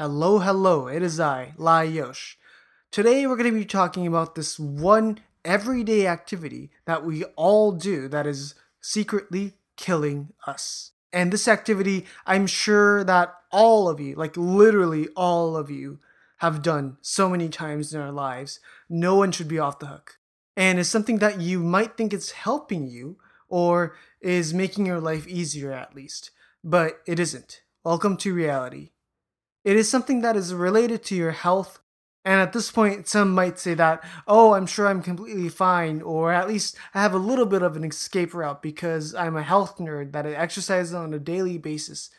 Hello, hello, it is I, Lye Yosh. Today we're going to be talking about this one everyday activity that we all do that is secretly killing us. And this activity, I'm sure that all of you, like literally all of you, have done so many times in our lives. No one should be off the hook. And it's something that you might think is helping you or is making your life easier at least, but it isn't. Welcome to reality. It is something that is related to your health. And at this point, some might say that, oh, I'm sure I'm completely fine, or at least I have a little bit of an escape route because I'm a health nerd that exercises on a daily basis.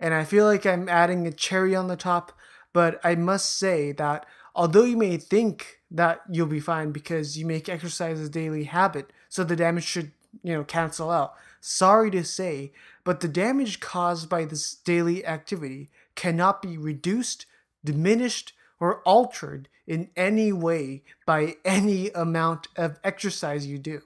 And I feel like I'm adding a cherry on the top, but I must say that although you may think that you'll be fine because you make exercise a daily habit, so the damage should, you know, cancel out. Sorry to say, but the damage caused by this daily activity cannot be reduced, diminished, or altered in any way by any amount of exercise you do.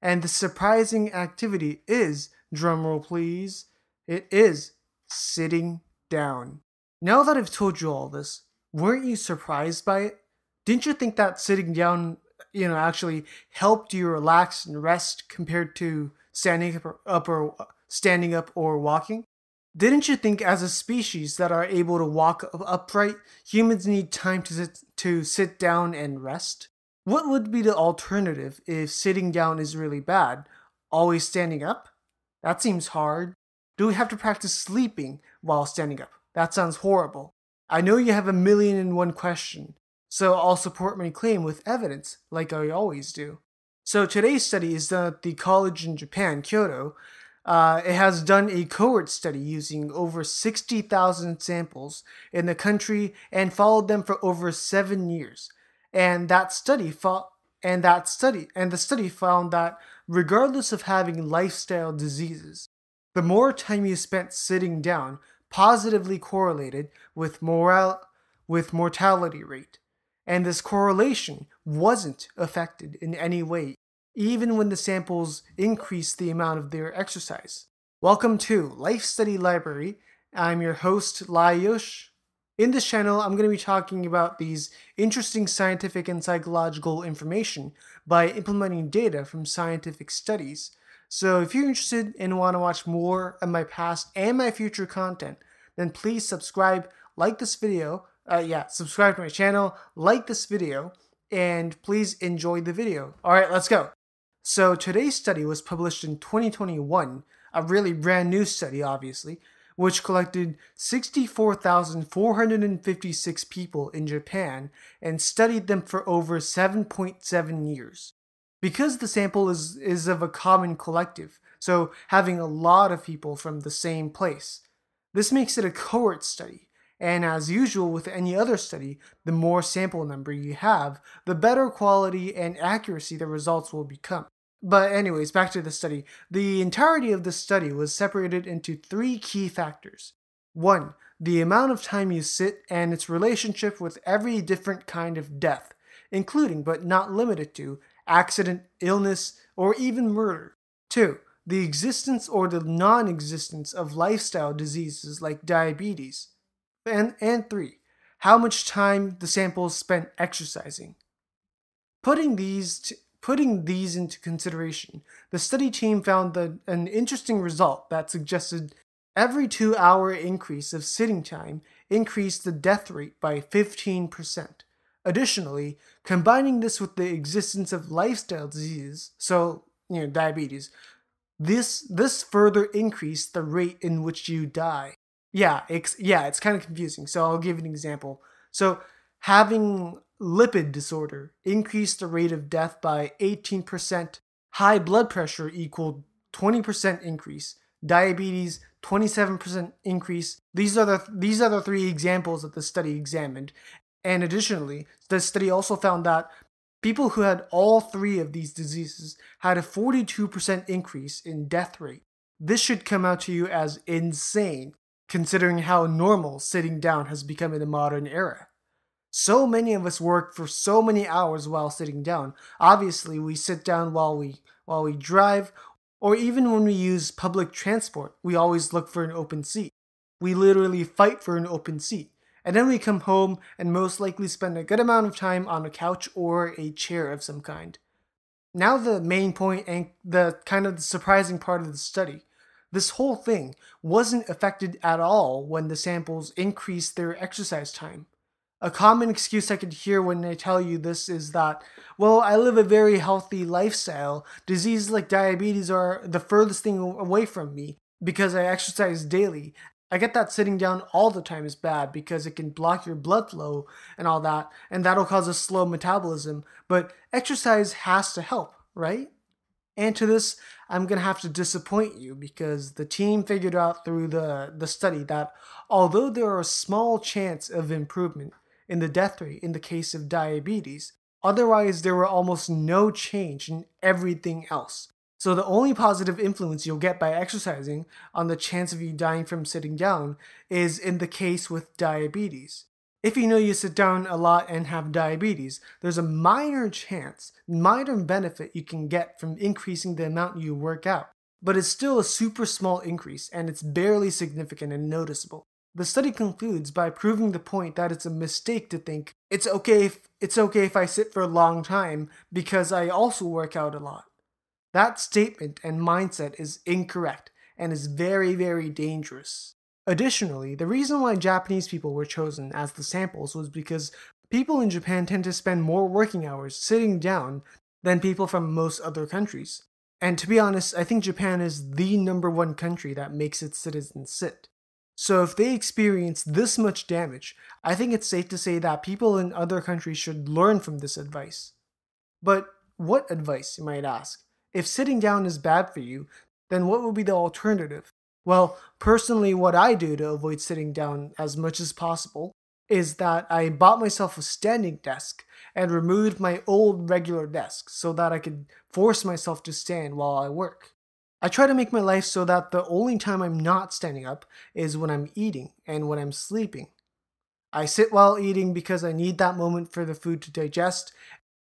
And the surprising activity is, drumroll please, it is sitting down. Now that I've told you all this, weren't you surprised by it? Didn't you think that sitting down, you know, actually helped you relax and rest compared to standing up or, up or standing up or walking? Didn't you think, as a species that are able to walk upright, humans need time to sit, to sit down and rest? What would be the alternative if sitting down is really bad? Always standing up? That seems hard. Do we have to practice sleeping while standing up? That sounds horrible. I know you have a million and one question, so I'll support my claim with evidence, like I always do. So today's study is done at the college in Japan, Kyoto. Uh, it has done a cohort study using over 60,000 samples in the country and followed them for over seven years. And that study fo- and that study and the study found that regardless of having lifestyle diseases, the more time you spent sitting down positively correlated with moral with mortality rate. And this correlation wasn't affected in any way, even when the samples increase the amount of their exercise. Welcome to Life Study Library. I'm your host, Lye Yosh. In this channel, I'm going to be talking about these interesting scientific and psychological information by implementing data from scientific studies. So if you're interested and want to watch more of my past and my future content, then please subscribe, like this video, uh, yeah, subscribe to my channel, like this video, and please enjoy the video. All right, let's go. So today's study was published in 2021, a really brand new study, obviously, which collected 64,456 people in Japan and studied them for over 7.7 years. Because the sample is, is of a common collective, so having a lot of people from the same place, this makes it a cohort study, and as usual with any other study, the more sample number you have, the better quality and accuracy the results will become. But anyways, back to the study. The entirety of the study was separated into three key factors. One, the amount of time you sit and its relationship with every different kind of death, including but not limited to accident, illness, or even murder. Two, the existence or the non existence of lifestyle diseases like diabetes. And, and three, how much time the samples spent exercising. Putting these, putting these into consideration, the study team found that an interesting result that suggested every two hour increase of sitting time increased the death rate by 15%. Additionally, combining this with the existence of lifestyle diseases, so you know diabetes, this this further increased the rate in which you die. Yeah, it's yeah, it's kind of confusing. So I'll give an example. So having lipid disorder increased the rate of death by 18%. High blood pressure equaled 20% increase. Diabetes 27% increase. These are the these are the three examples that the study examined. And additionally, the study also found that People who had all three of these diseases had a 42% increase in death rate. This should come out to you as insane, considering how normal sitting down has become in the modern era. So many of us work for so many hours while sitting down. Obviously, we sit down while we while we drive or even when we use public transport, we always look for an open seat. We literally fight for an open seat. and then we come home and most likely spend a good amount of time on a couch or a chair of some kind. Now, the main point and the kind of the surprising part of the study. This whole thing wasn't affected at all when the samples increased their exercise time. A common excuse I could hear when they tell you this is that, well, I live a very healthy lifestyle. Diseases like diabetes are the furthest thing away from me because I exercise daily. I get that sitting down all the time is bad because it can block your blood flow and all that, and that'll cause a slow metabolism. But exercise has to help, right? And to this, I'm going to have to disappoint you because the team figured out through the, the study that although there are a small chance of improvement, in the death rate in the case of diabetes. Otherwise, there were almost no change in everything else. So, the only positive influence you'll get by exercising on the chance of you dying from sitting down is in the case with diabetes. If you know you sit down a lot and have diabetes, there's a minor chance, minor benefit you can get from increasing the amount you work out. But it's still a super small increase and it's barely significant and noticeable. The study concludes by proving the point that it's a mistake to think it's okay if it's okay if I sit for a long time because I also work out a lot. That statement and mindset is incorrect and is very very dangerous. Additionally, the reason why Japanese people were chosen as the samples was because people in Japan tend to spend more working hours sitting down than people from most other countries. And to be honest, I think Japan is the number one country that makes its citizens sit. So if they experience this much damage, I think it's safe to say that people in other countries should learn from this advice. But what advice, you might ask? If sitting down is bad for you, then what would be the alternative? Well, personally, what I do to avoid sitting down as much as possible is that I bought myself a standing desk and removed my old regular desk so that I could force myself to stand while I work. I try to make my life so that the only time I'm not standing up is when I'm eating and when I'm sleeping. I sit while eating because I need that moment for the food to digest,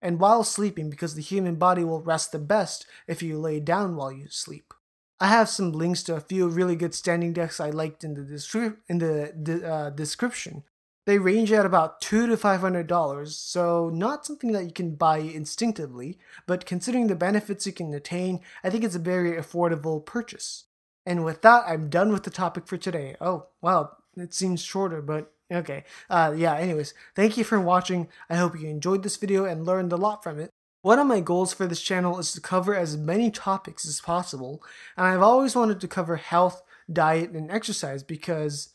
and while sleeping because the human body will rest the best if you lay down while you sleep. I have some links to a few really good standing desks I liked in the, descri- in the uh, description, they range at about two to five hundred dollars, so not something that you can buy instinctively, but considering the benefits you can attain, I think it's a very affordable purchase. And with that, I'm done with the topic for today. Oh, wow, it seems shorter, but okay. Uh, yeah, anyways, thank you for watching. I hope you enjoyed this video and learned a lot from it. One of my goals for this channel is to cover as many topics as possible, and I've always wanted to cover health, diet, and exercise because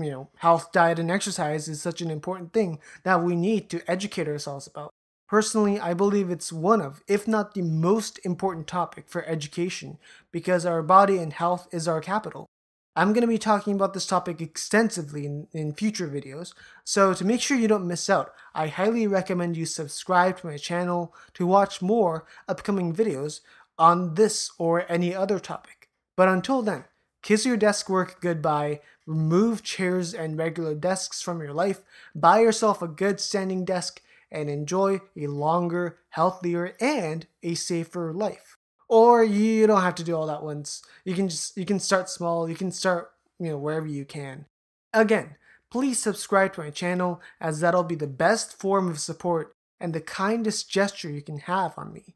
you know, health, diet, and exercise is such an important thing that we need to educate ourselves about. Personally, I believe it's one of, if not the most important topic for education because our body and health is our capital. I'm going to be talking about this topic extensively in, in future videos, so to make sure you don't miss out, I highly recommend you subscribe to my channel to watch more upcoming videos on this or any other topic. But until then, kiss your desk work goodbye, remove chairs and regular desks from your life, buy yourself a good standing desk, and enjoy a longer, healthier, and a safer life. Or you don't have to do all that once. You can just you can start small. You can start, you know, wherever you can. Again, please subscribe to my channel as that'll be the best form of support and the kindest gesture you can have on me.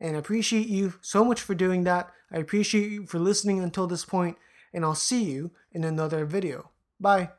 And I appreciate you so much for doing that. I appreciate you for listening until this point and I'll see you in another video. Bye.